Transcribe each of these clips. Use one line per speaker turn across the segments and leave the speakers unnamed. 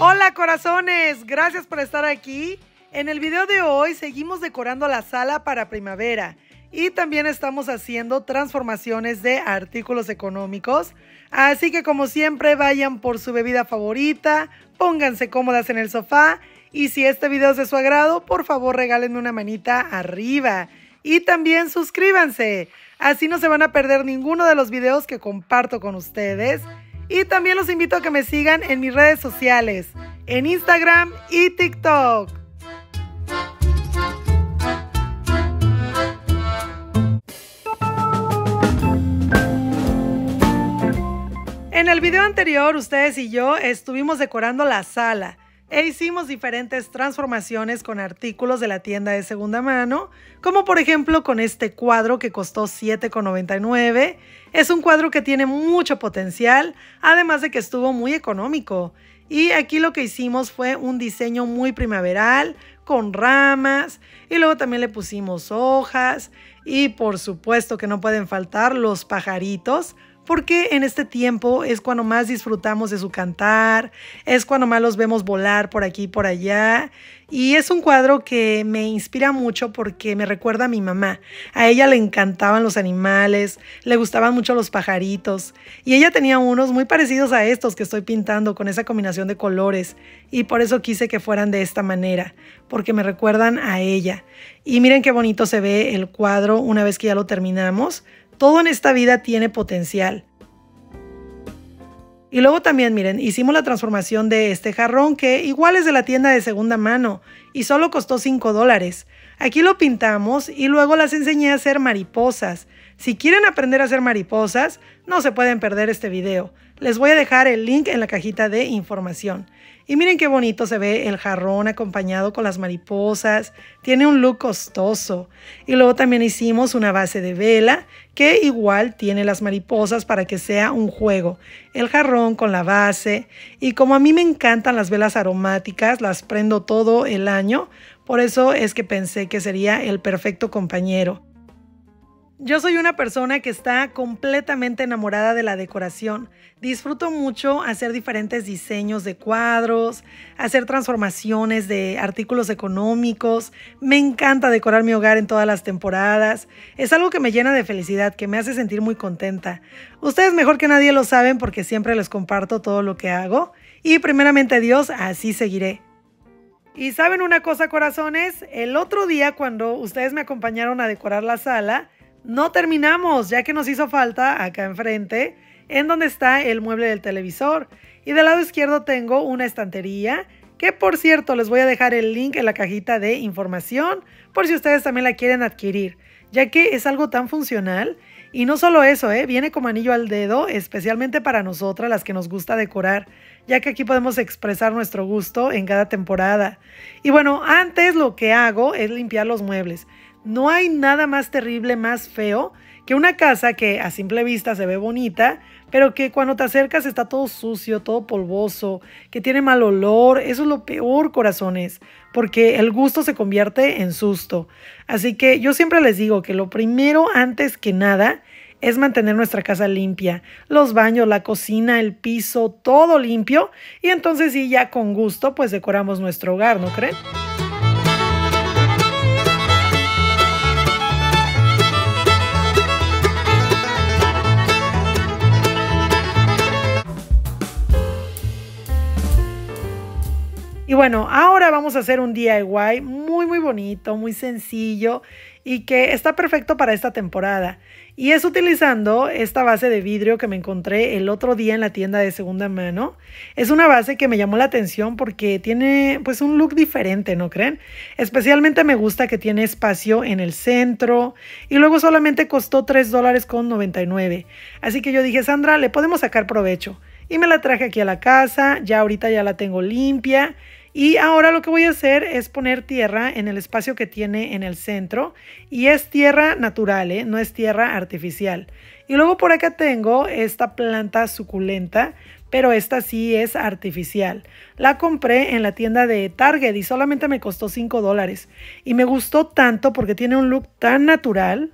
Hola corazones, gracias por estar aquí. En el video de hoy seguimos decorando la sala para primavera y también estamos haciendo transformaciones de artículos económicos. Así que como siempre vayan por su bebida favorita, pónganse cómodas en el sofá y si este video es de su agrado, por favor regálenme una manita arriba y también suscríbanse. Así no se van a perder ninguno de los videos que comparto con ustedes. Y también los invito a que me sigan en mis redes sociales, en Instagram y TikTok. En el video anterior, ustedes y yo estuvimos decorando la sala e hicimos diferentes transformaciones con artículos de la tienda de segunda mano, como por ejemplo con este cuadro que costó $7,99. Es un cuadro que tiene mucho potencial, además de que estuvo muy económico. Y aquí lo que hicimos fue un diseño muy primaveral, con ramas, y luego también le pusimos hojas, y por supuesto que no pueden faltar los pajaritos, porque en este tiempo es cuando más disfrutamos de su cantar, es cuando más los vemos volar por aquí y por allá. Y es un cuadro que me inspira mucho porque me recuerda a mi mamá. A ella le encantaban los animales, le gustaban mucho los pajaritos. Y ella tenía unos muy parecidos a estos que estoy pintando con esa combinación de colores. Y por eso quise que fueran de esta manera, porque me recuerdan a ella. Y miren qué bonito se ve el cuadro una vez que ya lo terminamos. Todo en esta vida tiene potencial. Y luego también, miren, hicimos la transformación de este jarrón que igual es de la tienda de segunda mano y solo costó 5 dólares. Aquí lo pintamos y luego las enseñé a hacer mariposas. Si quieren aprender a hacer mariposas, no se pueden perder este video. Les voy a dejar el link en la cajita de información. Y miren qué bonito se ve el jarrón acompañado con las mariposas. Tiene un look costoso. Y luego también hicimos una base de vela que igual tiene las mariposas para que sea un juego. El jarrón con la base. Y como a mí me encantan las velas aromáticas, las prendo todo el año. Por eso es que pensé que sería el perfecto compañero. Yo soy una persona que está completamente enamorada de la decoración. Disfruto mucho hacer diferentes diseños de cuadros, hacer transformaciones de artículos económicos. Me encanta decorar mi hogar en todas las temporadas. Es algo que me llena de felicidad, que me hace sentir muy contenta. Ustedes mejor que nadie lo saben porque siempre les comparto todo lo que hago. Y primeramente Dios, así seguiré. Y saben una cosa, corazones, el otro día cuando ustedes me acompañaron a decorar la sala, no terminamos, ya que nos hizo falta acá enfrente, en donde está el mueble del televisor. Y del lado izquierdo tengo una estantería, que por cierto les voy a dejar el link en la cajita de información, por si ustedes también la quieren adquirir, ya que es algo tan funcional. Y no solo eso, ¿eh? viene como anillo al dedo, especialmente para nosotras las que nos gusta decorar, ya que aquí podemos expresar nuestro gusto en cada temporada. Y bueno, antes lo que hago es limpiar los muebles. No hay nada más terrible, más feo que una casa que a simple vista se ve bonita, pero que cuando te acercas está todo sucio, todo polvoso, que tiene mal olor. Eso es lo peor, corazones, porque el gusto se convierte en susto. Así que yo siempre les digo que lo primero, antes que nada, es mantener nuestra casa limpia, los baños, la cocina, el piso, todo limpio y entonces sí, ya con gusto pues decoramos nuestro hogar, ¿no creen? Y bueno, ahora vamos a hacer un DIY muy muy bonito, muy sencillo y que está perfecto para esta temporada. Y es utilizando esta base de vidrio que me encontré el otro día en la tienda de segunda mano. Es una base que me llamó la atención porque tiene pues un look diferente, ¿no creen? Especialmente me gusta que tiene espacio en el centro y luego solamente costó 3 dólares con 99. Así que yo dije, Sandra, le podemos sacar provecho. Y me la traje aquí a la casa, ya ahorita ya la tengo limpia y ahora lo que voy a hacer es poner tierra en el espacio que tiene en el centro. Y es tierra natural, ¿eh? no es tierra artificial. Y luego por acá tengo esta planta suculenta, pero esta sí es artificial. La compré en la tienda de Target y solamente me costó 5 dólares. Y me gustó tanto porque tiene un look tan natural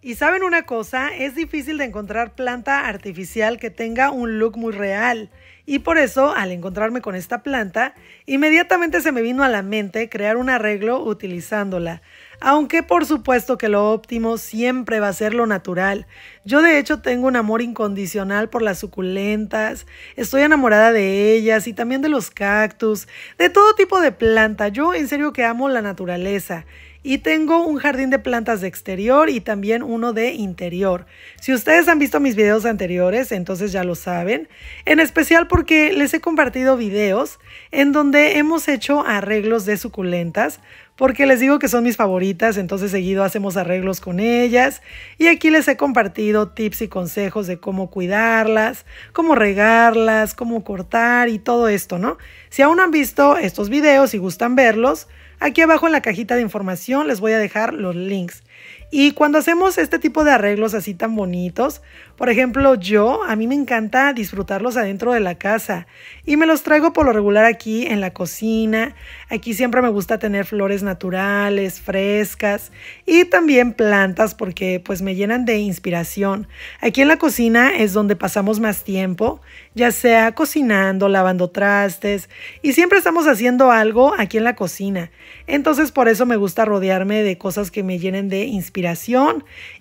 Y saben una cosa, es difícil de encontrar planta artificial que tenga un look muy real. Y por eso, al encontrarme con esta planta, inmediatamente se me vino a la mente crear un arreglo utilizándola. Aunque por supuesto que lo óptimo siempre va a ser lo natural. Yo de hecho tengo un amor incondicional por las suculentas, estoy enamorada de ellas y también de los cactus, de todo tipo de planta. Yo en serio que amo la naturaleza y tengo un jardín de plantas de exterior y también uno de interior. Si ustedes han visto mis videos anteriores, entonces ya lo saben, en especial porque les he compartido videos en donde hemos hecho arreglos de suculentas, porque les digo que son mis favoritas, entonces seguido hacemos arreglos con ellas y aquí les he compartido tips y consejos de cómo cuidarlas, cómo regarlas, cómo cortar y todo esto, ¿no? Si aún no han visto estos videos y gustan verlos, Aquí abajo en la cajita de información les voy a dejar los links. Y cuando hacemos este tipo de arreglos así tan bonitos, por ejemplo, yo, a mí me encanta disfrutarlos adentro de la casa y me los traigo por lo regular aquí en la cocina. Aquí siempre me gusta tener flores naturales, frescas y también plantas porque pues me llenan de inspiración. Aquí en la cocina es donde pasamos más tiempo, ya sea cocinando, lavando trastes y siempre estamos haciendo algo aquí en la cocina. Entonces por eso me gusta rodearme de cosas que me llenen de inspiración.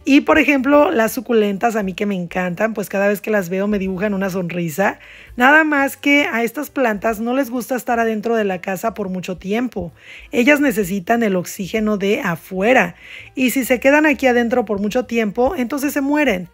Y por ejemplo, las suculentas a mí que me encantan, pues cada vez que las veo me dibujan una sonrisa. Nada más que a estas plantas no les gusta estar adentro de la casa por mucho tiempo. Ellas necesitan el oxígeno de afuera. Y si se quedan aquí adentro por mucho tiempo, entonces se mueren.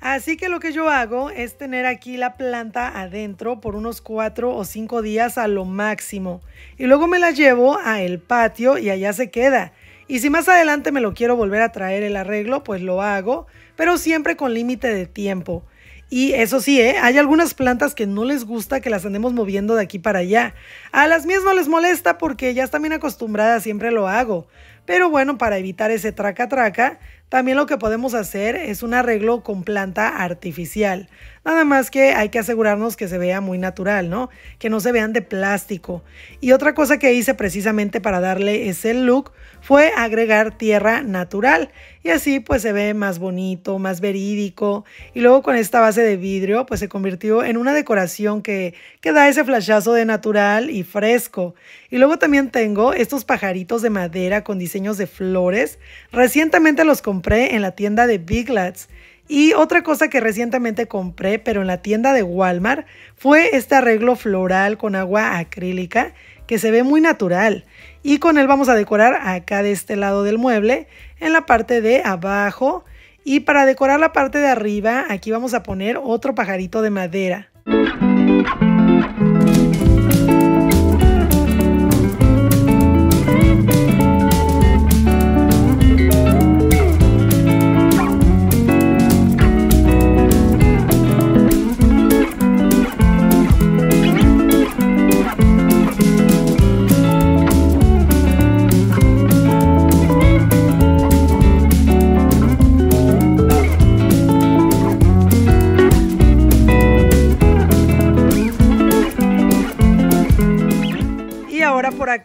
Así que lo que yo hago es tener aquí la planta adentro por unos cuatro o cinco días a lo máximo. Y luego me la llevo a el patio y allá se queda. Y si más adelante me lo quiero volver a traer el arreglo, pues lo hago, pero siempre con límite de tiempo. Y eso sí, ¿eh? hay algunas plantas que no les gusta que las andemos moviendo de aquí para allá. A las mías no les molesta porque ya están bien acostumbradas, siempre lo hago. Pero bueno, para evitar ese traca-traca, también lo que podemos hacer es un arreglo con planta artificial. Nada más que hay que asegurarnos que se vea muy natural, ¿no? Que no se vean de plástico. Y otra cosa que hice precisamente para darle ese look fue agregar tierra natural. Y así pues se ve más bonito, más verídico. Y luego con esta base de vidrio pues se convirtió en una decoración que, que da ese flashazo de natural y fresco. Y luego también tengo estos pajaritos de madera con diseños de flores. Recientemente los compré en la tienda de Big Lots. Y otra cosa que recientemente compré, pero en la tienda de Walmart, fue este arreglo floral con agua acrílica que se ve muy natural. Y con él vamos a decorar acá de este lado del mueble, en la parte de abajo. Y para decorar la parte de arriba, aquí vamos a poner otro pajarito de madera.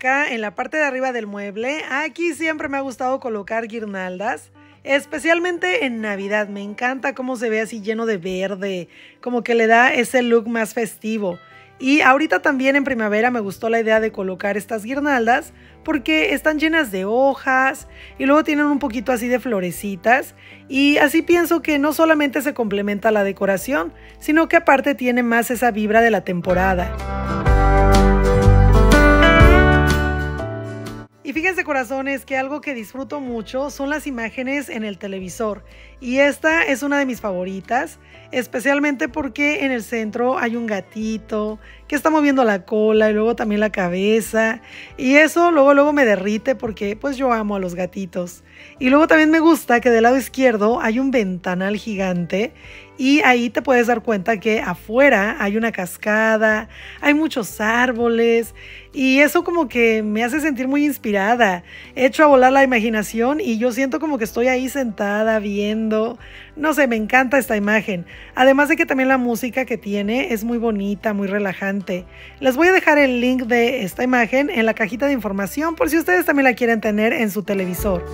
En la parte de arriba del mueble. Aquí siempre me ha gustado colocar guirnaldas. Especialmente en Navidad, me encanta cómo se ve así lleno de verde, como que le da ese look más festivo. Y ahorita también en primavera me gustó la idea de colocar estas guirnaldas porque están llenas de hojas y luego tienen un poquito así de florecitas y así pienso que no solamente se complementa la decoración, sino que aparte tiene más esa vibra de la temporada. Y fíjense corazones que algo que disfruto mucho son las imágenes en el televisor. Y esta es una de mis favoritas, especialmente porque en el centro hay un gatito que está moviendo la cola y luego también la cabeza. Y eso luego luego me derrite porque pues yo amo a los gatitos. Y luego también me gusta que del lado izquierdo hay un ventanal gigante y ahí te puedes dar cuenta que afuera hay una cascada, hay muchos árboles y eso como que me hace sentir muy inspirada. He hecho a volar la imaginación y yo siento como que estoy ahí sentada viendo. No sé, me encanta esta imagen. Además de que también la música que tiene es muy bonita, muy relajante. Les voy a dejar el link de esta imagen en la cajita de información por si ustedes también la quieren tener en su televisor.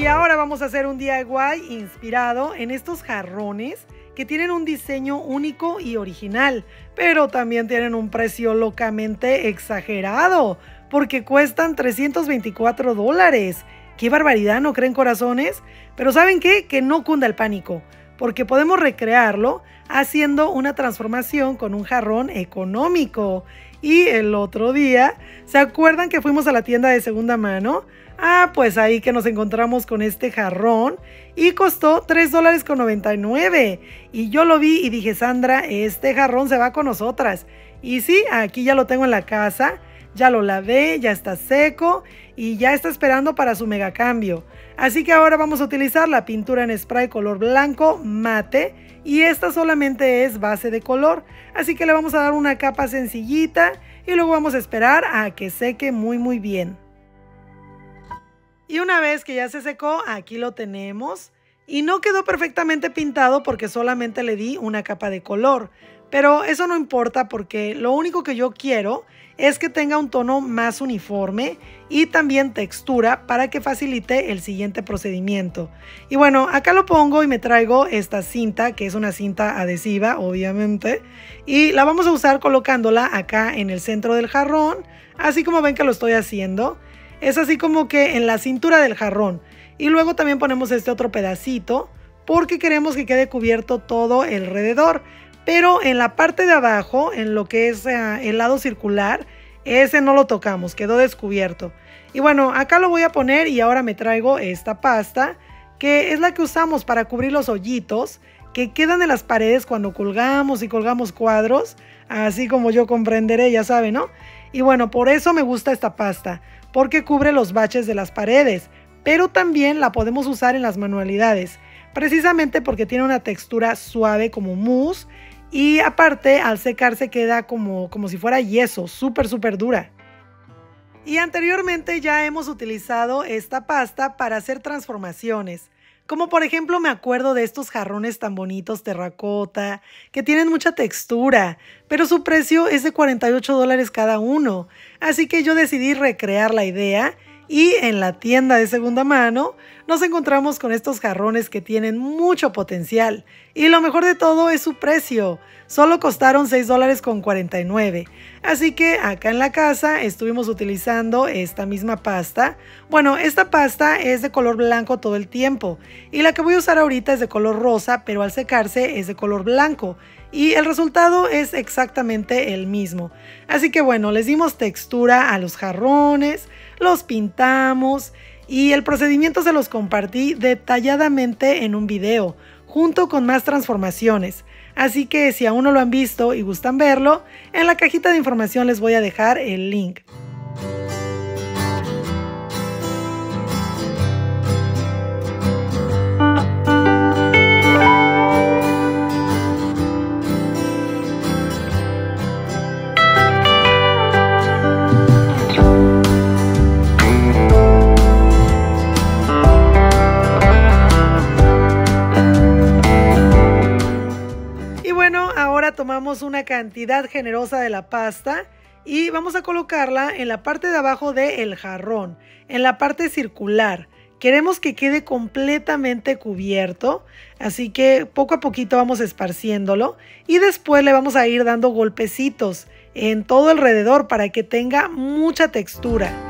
Y ahora vamos a hacer un DIY inspirado en estos jarrones que tienen un diseño único y original, pero también tienen un precio locamente exagerado, porque cuestan 324 dólares. ¡Qué barbaridad, no creen corazones! Pero ¿saben qué? Que no cunda el pánico, porque podemos recrearlo haciendo una transformación con un jarrón económico. Y el otro día, ¿se acuerdan que fuimos a la tienda de segunda mano? Ah, pues ahí que nos encontramos con este jarrón y costó 3 dólares con 99. Y yo lo vi y dije, Sandra, este jarrón se va con nosotras. Y sí, aquí ya lo tengo en la casa, ya lo lavé, ya está seco y ya está esperando para su mega cambio. Así que ahora vamos a utilizar la pintura en spray color blanco mate y esta solamente es base de color. Así que le vamos a dar una capa sencillita y luego vamos a esperar a que seque muy muy bien. Y una vez que ya se secó, aquí lo tenemos. Y no quedó perfectamente pintado porque solamente le di una capa de color. Pero eso no importa porque lo único que yo quiero es que tenga un tono más uniforme y también textura para que facilite el siguiente procedimiento. Y bueno, acá lo pongo y me traigo esta cinta, que es una cinta adhesiva, obviamente. Y la vamos a usar colocándola acá en el centro del jarrón, así como ven que lo estoy haciendo. Es así como que en la cintura del jarrón. Y luego también ponemos este otro pedacito porque queremos que quede cubierto todo alrededor. Pero en la parte de abajo, en lo que es eh, el lado circular, ese no lo tocamos, quedó descubierto. Y bueno, acá lo voy a poner y ahora me traigo esta pasta, que es la que usamos para cubrir los hoyitos que quedan en las paredes cuando colgamos y colgamos cuadros, así como yo comprenderé, ya saben, ¿no? Y bueno, por eso me gusta esta pasta, porque cubre los baches de las paredes, pero también la podemos usar en las manualidades, precisamente porque tiene una textura suave como mousse y aparte al secarse queda como, como si fuera yeso, súper, súper dura. Y anteriormente ya hemos utilizado esta pasta para hacer transformaciones. Como por ejemplo me acuerdo de estos jarrones tan bonitos terracota, que tienen mucha textura, pero su precio es de 48 dólares cada uno. Así que yo decidí recrear la idea y en la tienda de segunda mano nos encontramos con estos jarrones que tienen mucho potencial. Y lo mejor de todo es su precio. Solo costaron 6 dólares con 49. Así que acá en la casa estuvimos utilizando esta misma pasta. Bueno, esta pasta es de color blanco todo el tiempo. Y la que voy a usar ahorita es de color rosa, pero al secarse es de color blanco y el resultado es exactamente el mismo. Así que bueno, les dimos textura a los jarrones, los pintamos y el procedimiento se los compartí detalladamente en un video, junto con más transformaciones. Así que si aún no lo han visto y gustan verlo, en la cajita de información les voy a dejar el link. Una cantidad generosa de la pasta y vamos a colocarla en la parte de abajo del jarrón, en la parte circular. Queremos que quede completamente cubierto, así que poco a poquito vamos esparciéndolo y después le vamos a ir dando golpecitos en todo alrededor para que tenga mucha textura.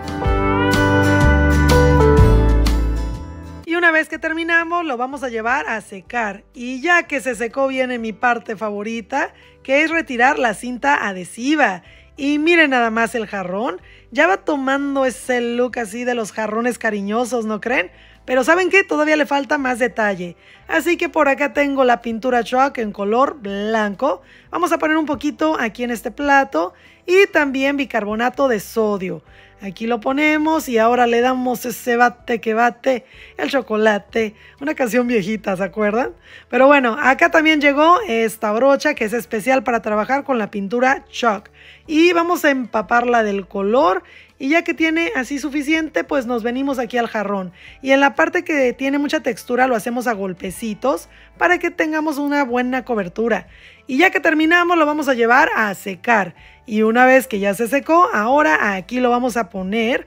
Una vez que terminamos, lo vamos a llevar a secar. Y ya que se secó viene mi parte favorita, que es retirar la cinta adhesiva. Y miren nada más el jarrón. Ya va tomando ese look así de los jarrones cariñosos, ¿no creen? Pero ¿saben qué? Todavía le falta más detalle. Así que por acá tengo la pintura chalk en color blanco. Vamos a poner un poquito aquí en este plato. Y también bicarbonato de sodio. Aquí lo ponemos y ahora le damos ese bate que bate el chocolate. Una canción viejita, ¿se acuerdan? Pero bueno, acá también llegó esta brocha que es especial para trabajar con la pintura chalk. Y vamos a empaparla del color y ya que tiene así suficiente, pues nos venimos aquí al jarrón. Y en la parte que tiene mucha textura lo hacemos a golpecitos para que tengamos una buena cobertura. Y ya que terminamos lo vamos a llevar a secar. Y una vez que ya se secó, ahora aquí lo vamos a poner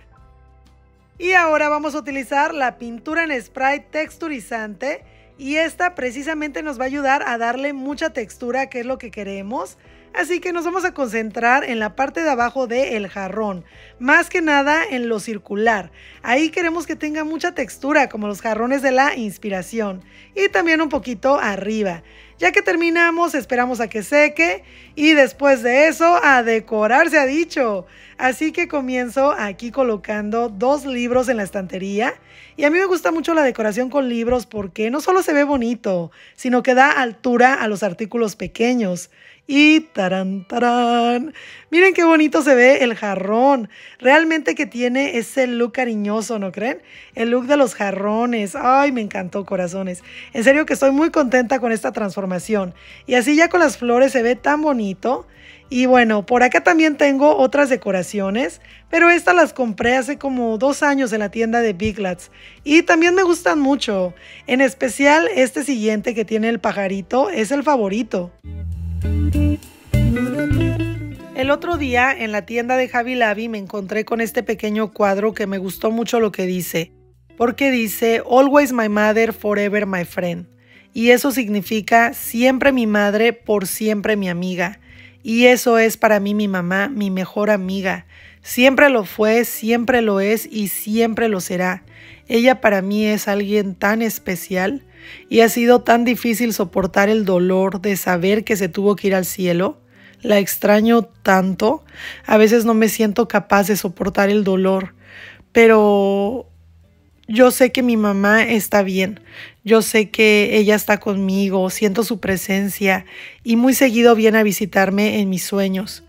Y ahora vamos a utilizar la pintura en spray texturizante y esta precisamente nos va a ayudar a darle mucha textura, que es lo que queremos. Así que nos vamos a concentrar en la parte de abajo del jarrón, más que nada en lo circular. Ahí queremos que tenga mucha textura, como los jarrones de la inspiración, y también un poquito arriba. Ya que terminamos, esperamos a que seque y después de eso, a decorar se ha dicho. Así que comienzo aquí colocando dos libros en la estantería. Y a mí me gusta mucho la decoración con libros porque no solo se ve bonito, sino que da altura a los artículos pequeños. Y tarán, tarán. Miren qué bonito se ve el jarrón. Realmente que tiene ese look cariñoso, ¿no creen? El look de los jarrones. Ay, me encantó, corazones. En serio que estoy muy contenta con esta transformación. Y así ya con las flores se ve tan bonito. Y bueno, por acá también tengo otras decoraciones, pero estas las compré hace como dos años en la tienda de Big Lots y también me gustan mucho. En especial este siguiente que tiene el pajarito es el favorito. El otro día en la tienda de Javi Lavi me encontré con este pequeño cuadro que me gustó mucho lo que dice, porque dice Always my mother, forever my friend. Y eso significa siempre mi madre, por siempre mi amiga. Y eso es para mí mi mamá, mi mejor amiga. Siempre lo fue, siempre lo es y siempre lo será. Ella para mí es alguien tan especial y ha sido tan difícil soportar el dolor de saber que se tuvo que ir al cielo. La extraño tanto. A veces no me siento capaz de soportar el dolor, pero yo sé que mi mamá está bien. Yo sé que ella está conmigo, siento su presencia y muy seguido viene a visitarme en mis sueños.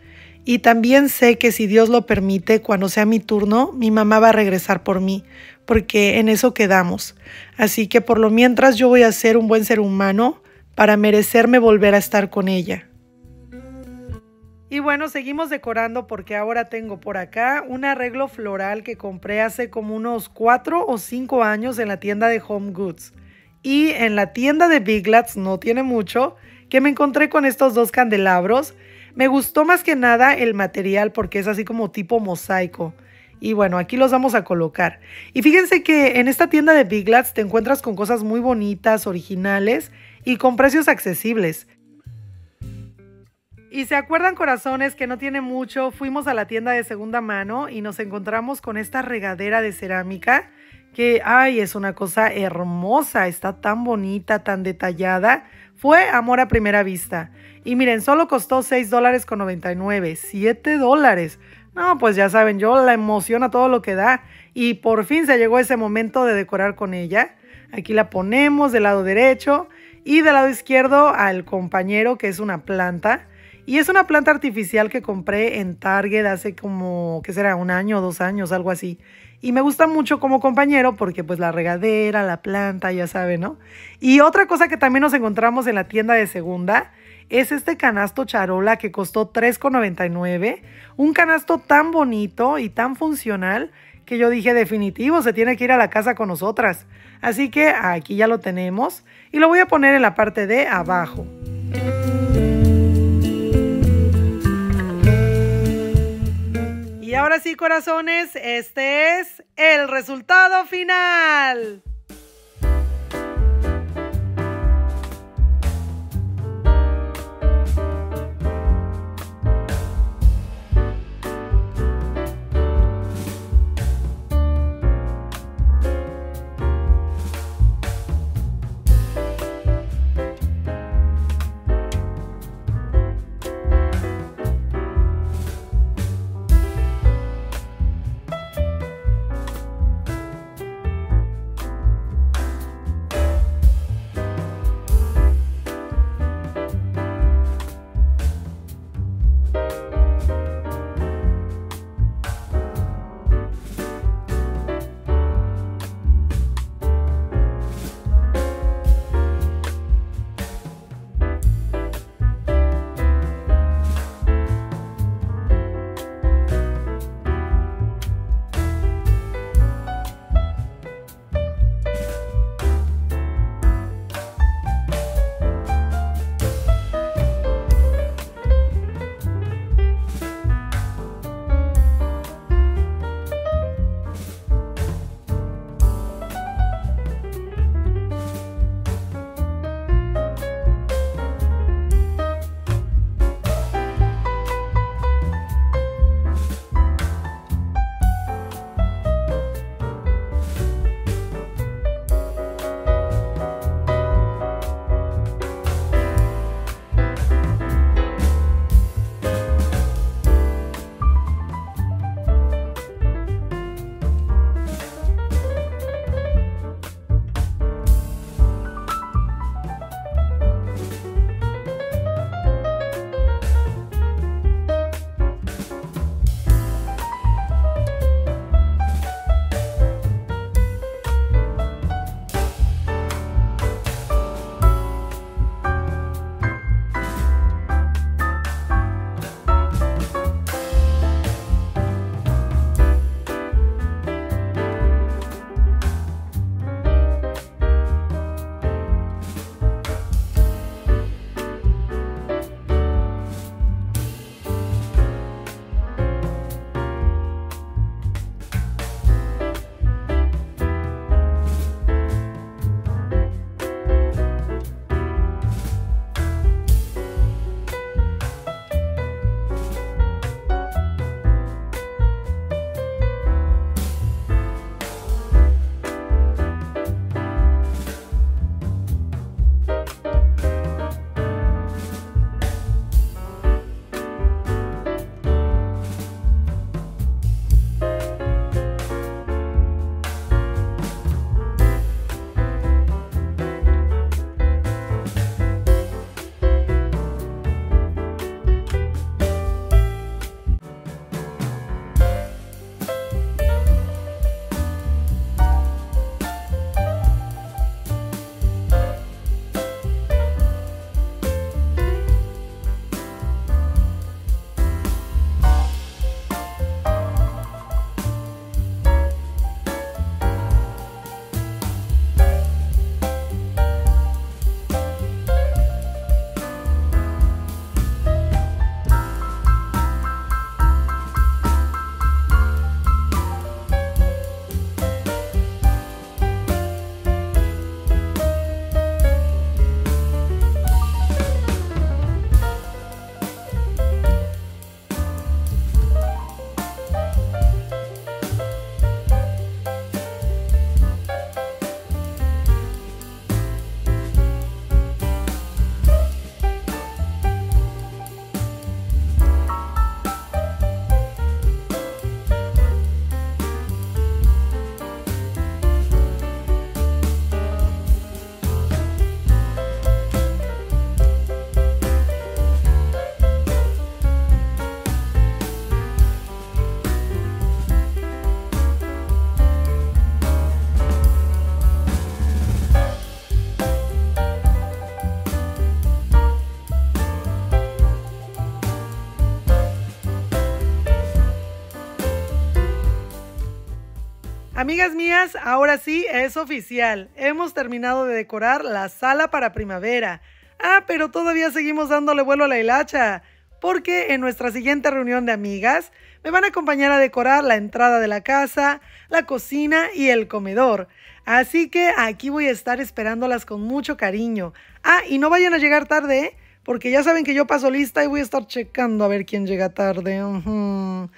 Y también sé que si Dios lo permite, cuando sea mi turno, mi mamá va a regresar por mí, porque en eso quedamos. Así que por lo mientras yo voy a ser un buen ser humano para merecerme volver a estar con ella. Y bueno, seguimos decorando porque ahora tengo por acá un arreglo floral que compré hace como unos 4 o 5 años en la tienda de Home Goods. Y en la tienda de Big Lots, no tiene mucho, que me encontré con estos dos candelabros. Me gustó más que nada el material porque es así como tipo mosaico. Y bueno, aquí los vamos a colocar. Y fíjense que en esta tienda de Big Lots te encuentras con cosas muy bonitas, originales y con precios accesibles. Y se acuerdan corazones que no tiene mucho, fuimos a la tienda de segunda mano y nos encontramos con esta regadera de cerámica que, ay, es una cosa hermosa, está tan bonita, tan detallada. Fue amor a primera vista. Y miren, solo costó 6 dólares con 99, 7 dólares. No, pues ya saben, yo la emoción a todo lo que da. Y por fin se llegó ese momento de decorar con ella. Aquí la ponemos del lado derecho y del lado izquierdo al compañero que es una planta. Y es una planta artificial que compré en Target hace como, ¿qué será? Un año o dos años, algo así. Y me gusta mucho como compañero porque pues la regadera, la planta, ya saben, ¿no? Y otra cosa que también nos encontramos en la tienda de segunda es este canasto charola que costó $3,99. Un canasto tan bonito y tan funcional que yo dije definitivo, se tiene que ir a la casa con nosotras. Así que aquí ya lo tenemos y lo voy a poner en la parte de abajo. Y ahora sí, corazones, este es el resultado final. Amigas mías, ahora sí es oficial. Hemos terminado de decorar la sala para primavera. Ah, pero todavía seguimos dándole vuelo a la hilacha, porque en nuestra siguiente reunión de amigas me van a acompañar a decorar la entrada de la casa, la cocina y el comedor. Así que aquí voy a estar esperándolas con mucho cariño. Ah, y no vayan a llegar tarde, ¿eh? Porque ya saben que yo paso lista y voy a estar checando a ver quién llega tarde. No,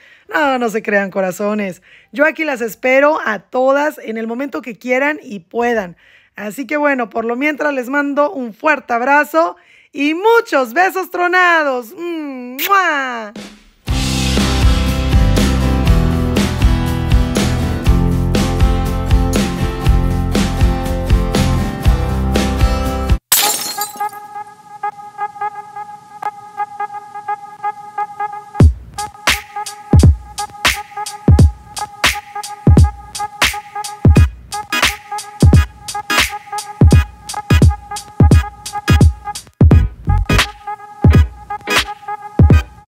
no se crean corazones. Yo aquí las espero a todas en el momento que quieran y puedan. Así que bueno, por lo mientras les mando un fuerte abrazo y muchos besos tronados. ¡Mua!